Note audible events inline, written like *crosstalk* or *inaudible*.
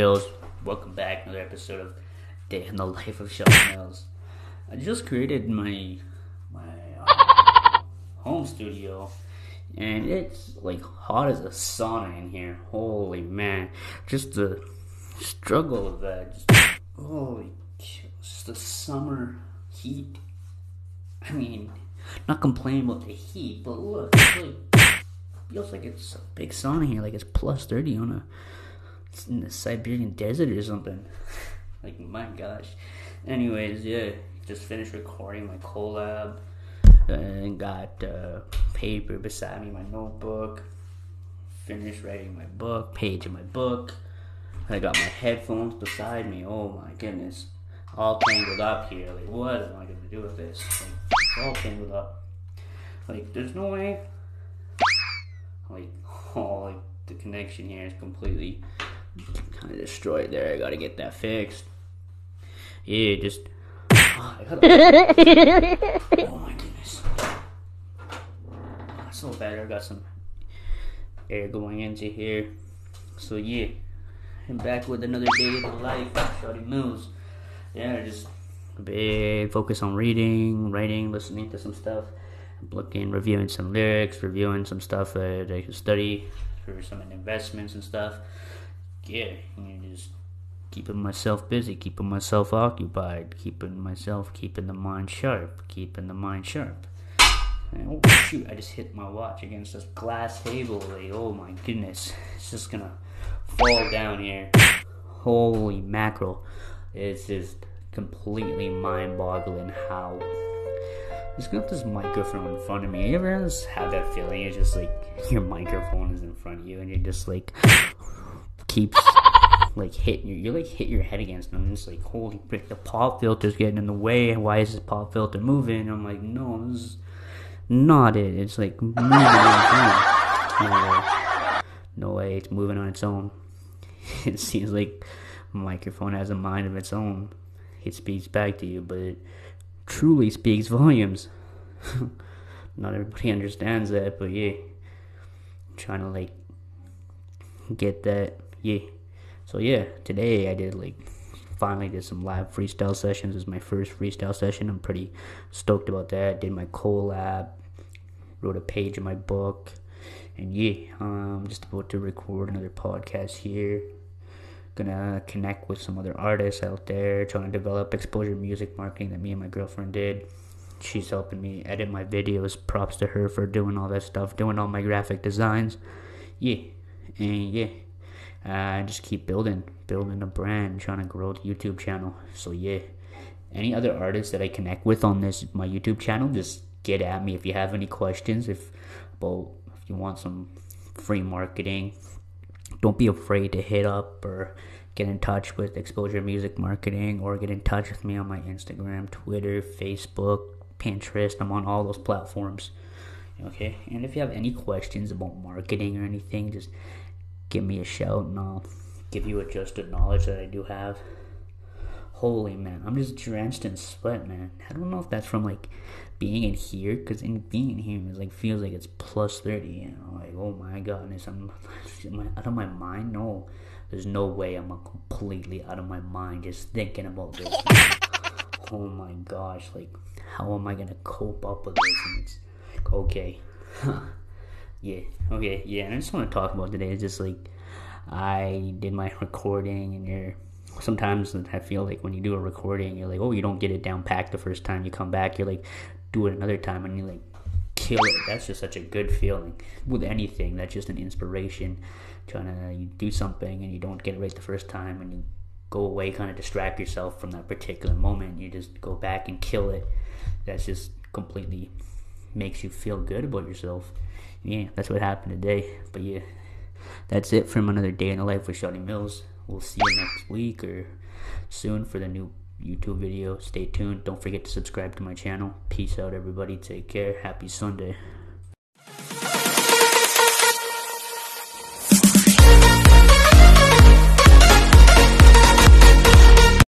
Mills. Welcome back. Another episode of Day in the Life of Shotty *laughs* Mills. I just created my my uh, *laughs* home studio, and it's like hot as a sauna in here. Holy man! Just the struggle of that. Just, holy, just the summer heat. I mean, not complaining about the heat, but look, like feels like it's a big sauna here, like it's plus thirty on a it's in the Siberian desert or something. *laughs* like my gosh. Anyways, yeah, just finished recording my collab and got uh, paper beside me, my notebook. Finished writing my book, page of my book. I got my headphones beside me. Oh my goodness, all tangled up here. Like, what am I gonna do with this? Like, it's all tangled up. Like, there's no way. Like, *laughs* oh, like the connection here is completely kind of destroyed there. I gotta get that fixed. Yeah, just. Oh, *laughs* oh my goodness. That's so better. Got some air going into here. So yeah, I'm back with another day in the life. Shotty moves. Yeah, just big focus on reading, writing, listening to some stuff, looking, reviewing some lyrics, reviewing some stuff that I can study for some investments and stuff yeah, you just keeping myself busy, keeping myself occupied, keeping myself, keeping the mind sharp, keeping the mind sharp. And, oh shoot, I just hit my watch against this glass table. Oh my goodness, it's just gonna fall down here. Holy mackerel. It's just completely mind boggling how. Just got this microphone in front of me. You ever have that feeling? It's just like your microphone is in front of you and you're just like, keeps *laughs* like hitting you. You like hit your head against them. It's like holy frick, the pop filter's getting in the way. Why is this pop filter moving? I'm like, no, this is not it. It's like moving on its own. No way. No way. It's moving on its own. *laughs* It seems like microphone has a mind of its own. It speaks back to you, but it truly speaks volumes. *laughs* not everybody understands that, but yeah, I'm trying to like get that yeah. So yeah, today I did like finally did some live freestyle sessions. This is my first freestyle session. I'm pretty stoked about that. Did my collab, wrote a page in my book, and yeah, I'm just about to record another podcast here. Gonna connect with some other artists out there, trying to develop exposure music marketing that me and my girlfriend did. She's helping me edit my videos. Props to her for doing all that stuff, doing all my graphic designs. Yeah, and yeah uh, just keep building, building a brand, trying to grow the YouTube channel. So yeah, any other artists that I connect with on this my YouTube channel, just get at me if you have any questions. If about if you want some free marketing, don't be afraid to hit up or get in touch with Exposure Music Marketing or get in touch with me on my Instagram, Twitter, Facebook, Pinterest. I'm on all those platforms. Okay, and if you have any questions about marketing or anything, just give me a shout and I'll give you adjusted knowledge that I do have. Holy man, I'm just drenched in sweat, man. I don't know if that's from like being in here, because in being in here, it's like feels like it's plus thirty. and I'm like oh my goodness, I'm *laughs* am I out of my mind. No, there's no way I'm completely out of my mind just thinking about this. *laughs* oh my gosh, like how am I gonna cope up with this? And it's okay. *laughs* Yeah. Okay. Yeah. And I just want to talk about today It's just like I did my recording, and you're sometimes I feel like when you do a recording, you're like, oh, you don't get it down packed the first time. You come back, you're like, do it another time, and you like kill it. That's just such a good feeling with anything. That's just an inspiration. Trying to you do something and you don't get it right the first time, and you go away, kind of distract yourself from that particular moment. You just go back and kill it. That's just completely makes you feel good about yourself yeah, that's what happened today. But yeah, that's it from another day in the life with Shotty Mills. We'll see you next week or soon for the new YouTube video. Stay tuned. Don't forget to subscribe to my channel. Peace out, everybody. Take care. Happy Sunday.